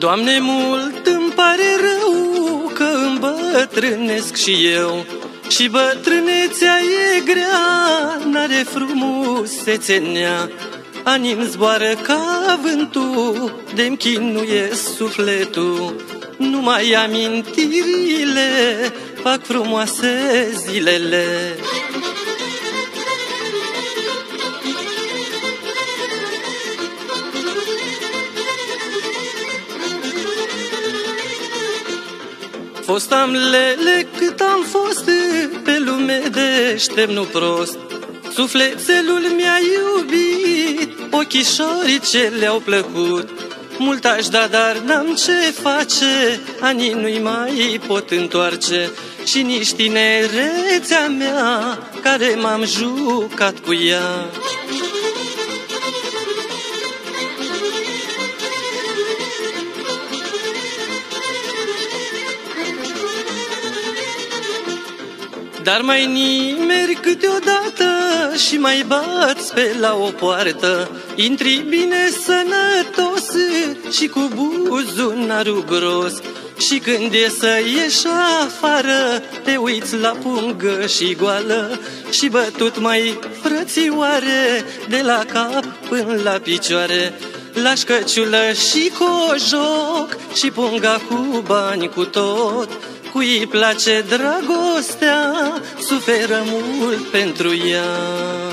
Doamne, mult îmi pare rău că îmbătrânesc și eu. Și bătrânețea e grea, n-are frumusețe nea Ani zboară ca vântul, de-mi chinuie sufletul. Numai amintirile fac frumoase zilele Fost am lele cât am fost pe lume deștept, nu prost. Sufletelul mi-a iubit, ochișorii ce le-au plăcut. Mult aș da, dar n-am ce face, anii nu-i mai pot întoarce. Și nici tinerețea mea, care m-am jucat cu ea. Dar mai nimeri câteodată și mai bați pe la o poartă. Intri bine sănătos și cu buzunarul gros. Și când e să ieși afară, te uiți la pungă și goală Și bătut mai frățioare, de la cap până la picioare La șcăciulă și cojoc și punga cu bani cu tot Cui place dragostea, suferă mult pentru ea.